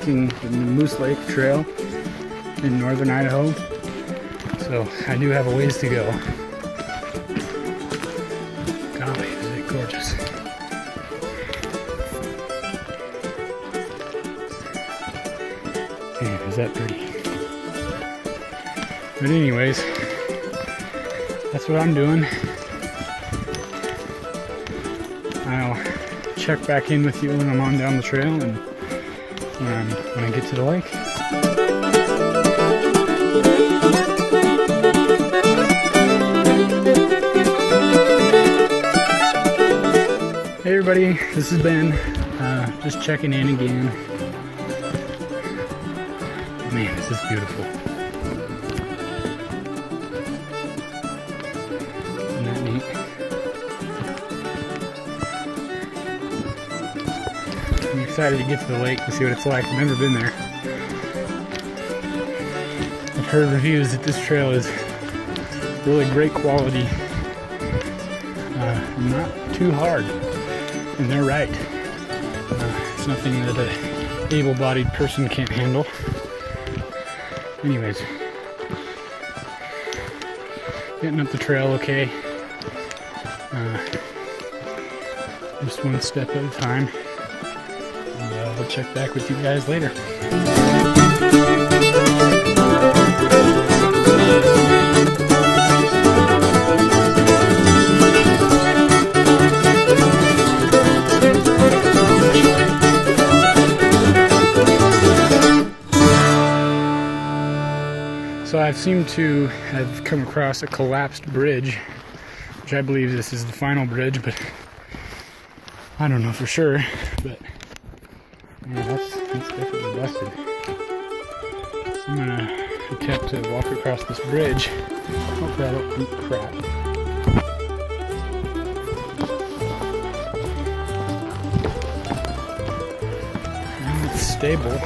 the Moose Lake Trail in northern Idaho. So I do have a ways to go. Golly, is it gorgeous. Man, is that pretty. But anyways, that's what I'm doing. I'll check back in with you when I'm on down the trail and um, when I get to the lake. Hey everybody, this is Ben. Uh, just checking in again. Man, this is beautiful. Excited to get to the lake to see what it's like. I've never been there. I've heard reviews that this trail is really great quality. Uh, not too hard. And they're right. Uh, it's nothing that a able-bodied person can't handle. Anyways, getting up the trail okay. Uh, just one step at a time. We'll check back with you guys later. So I've seemed to have come across a collapsed bridge, which I believe this is the final bridge, but I don't know for sure. But yeah, that's, that's definitely busted. So I'm gonna attempt to walk across this bridge. Hopefully I don't eat crap. And it's stable.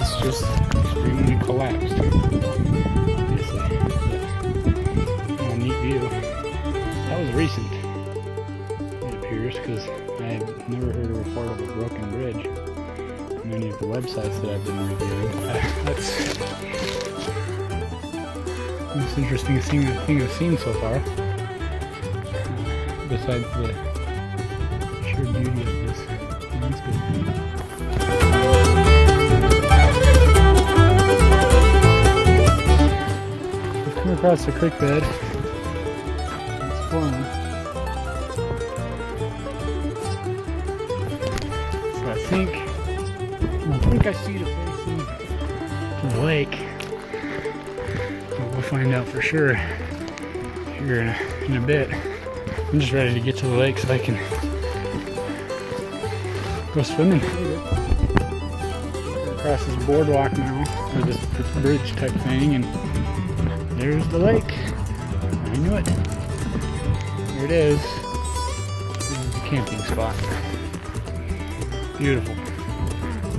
It's just extremely collapsed. Obviously. Yeah, neat view. That was recent, it appears, because never heard a report of a broken bridge on any of the websites that I've been reviewing. That's the most interesting thing, thing I've seen so far. Besides the sheer beauty of this landscape. We've come across a creek bed. It's. Think, I think I see the basin to the lake. But we'll find out for sure here in a, in a bit. I'm just ready to get to the lake so I can go swimming. Across this boardwalk now, or this bridge type thing, and there's the lake. I knew it. There it is. This is the camping spot. Beautiful.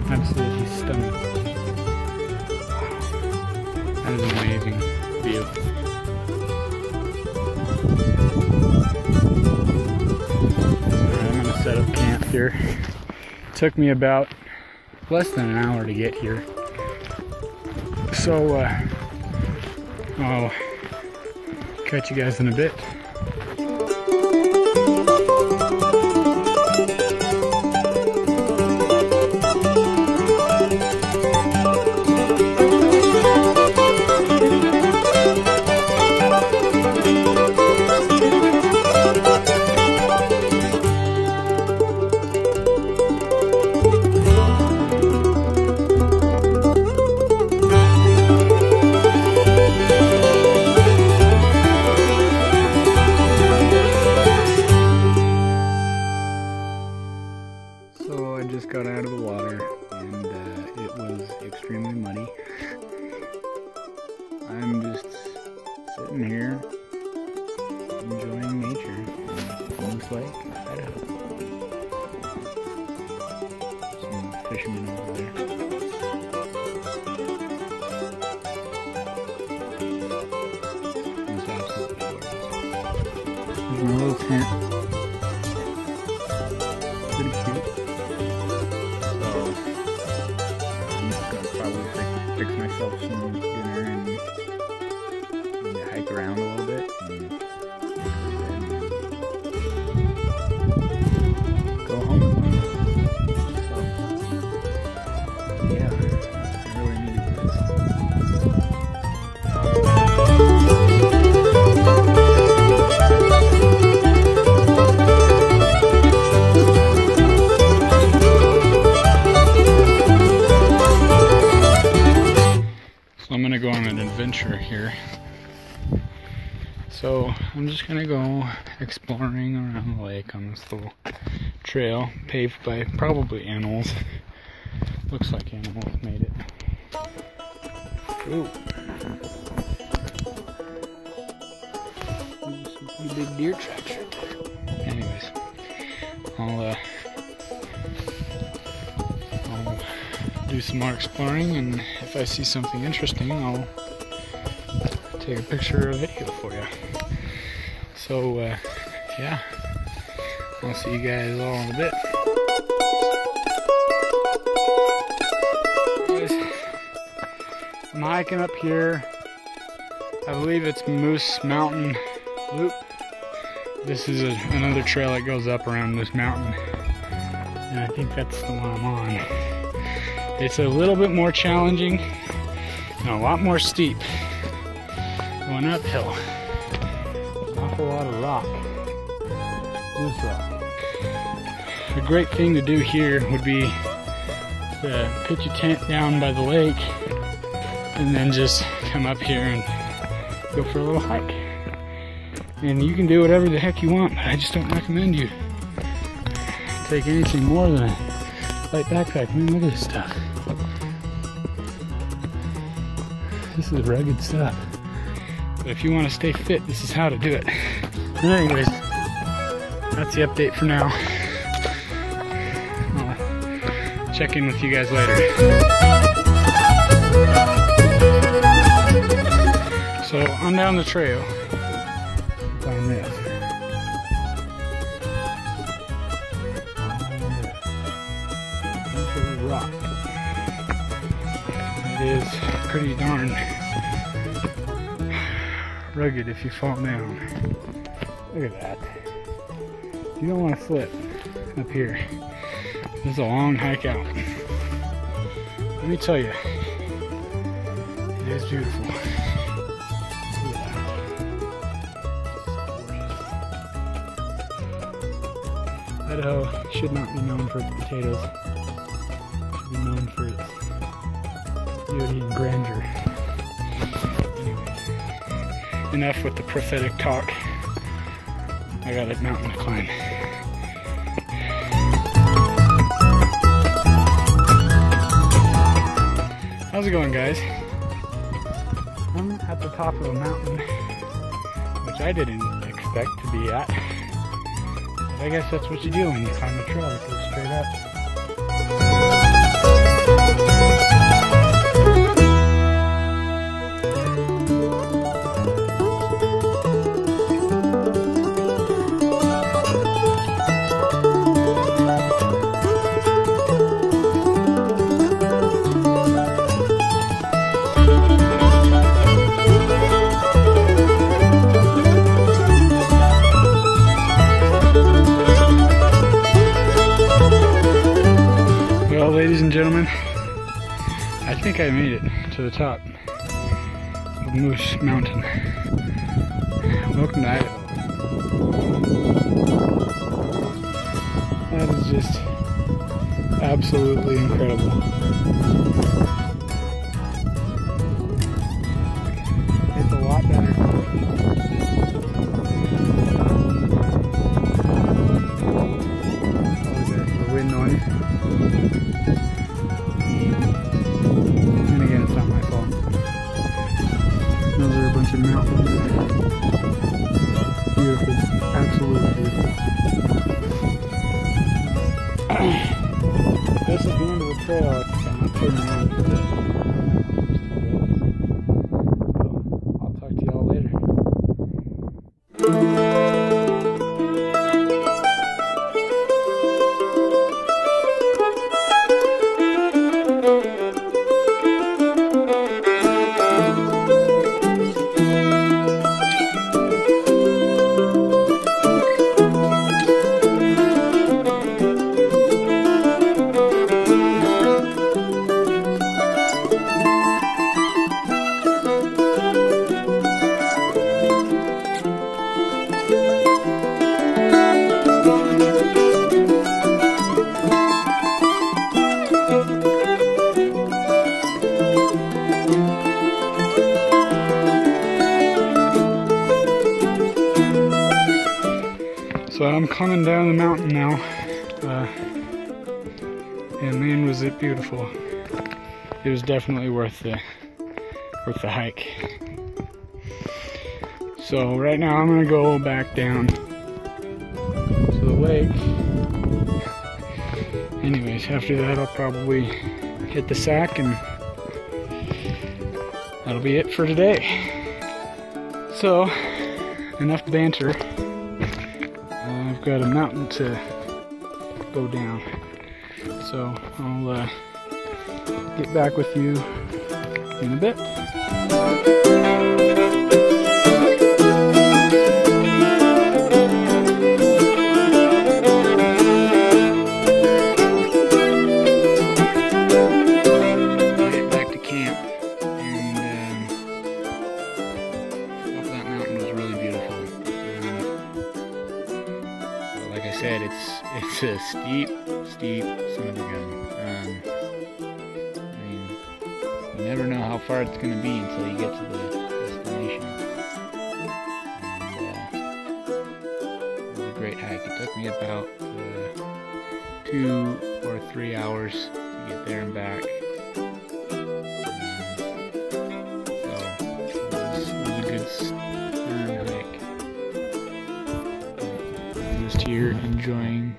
Absolutely stunning. That is an amazing view. I'm gonna set up camp here. took me about less than an hour to get here. So, uh, I'll catch you guys in a bit. I'm just sitting here enjoying nature in Moose Lake, Idaho. Some fishermen over there. It's absolutely gorgeous. There's my little tent. Fix myself some I'm just gonna go exploring around the lake on this little trail paved by probably animals. Looks like animals made it. Ooh. Some big deer tracks right there. Anyways, I'll uh, I'll do some more exploring, and if I see something interesting, I'll take a picture or a video. So, uh, yeah, I'll see you guys all in a bit. I'm hiking up here. I believe it's Moose Mountain Loop. This is a, another trail that goes up around Moose Mountain, and I think that's the one I'm on. It's a little bit more challenging and a lot more steep. Going uphill. Awful lot of rock. Rock. Uh, a great thing to do here would be to pitch a tent down by the lake and then just come up here and go for a little hike. And you can do whatever the heck you want, but I just don't recommend you take anything more than a light backpack. I mean, look at this stuff. This is rugged stuff. But if you want to stay fit, this is how to do it. But anyways, that's the update for now. I'll check in with you guys later. So on down the trail, found this. Rock. It is pretty darn rugged if you fall down. Look at that. You don't want to slip up here. This is a long hike out. Let me tell you, it is beautiful. Idaho should not be known for its potatoes. It should be known for its beauty and grandeur. Enough with the prophetic talk. I got a mountain to climb. How's it going, guys? I'm at the top of a mountain, which I didn't expect to be at. But I guess that's what you do when you climb a trail that goes straight up. Think I made it to the top of Moose Mountain. Welcome to Idaho. That is just absolutely incredible. Mountains. Beautiful. Absolutely beautiful. this is the end of the trail. Coming down the mountain now. Uh, and man, was it beautiful. It was definitely worth the worth the hike. So right now I'm gonna go back down to the lake. Anyways, after that I'll probably hit the sack and that'll be it for today. So, enough banter. Got a mountain to go down. So I'll uh, get back with you in a bit. I said, it's it's a steep, steep gun. Um, I mean, you never know how far it's going to be until you get to the destination. And uh, it was a great hike. It took me about uh, two or three hours to get there and back. Here enjoying